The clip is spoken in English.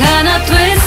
Cannot twist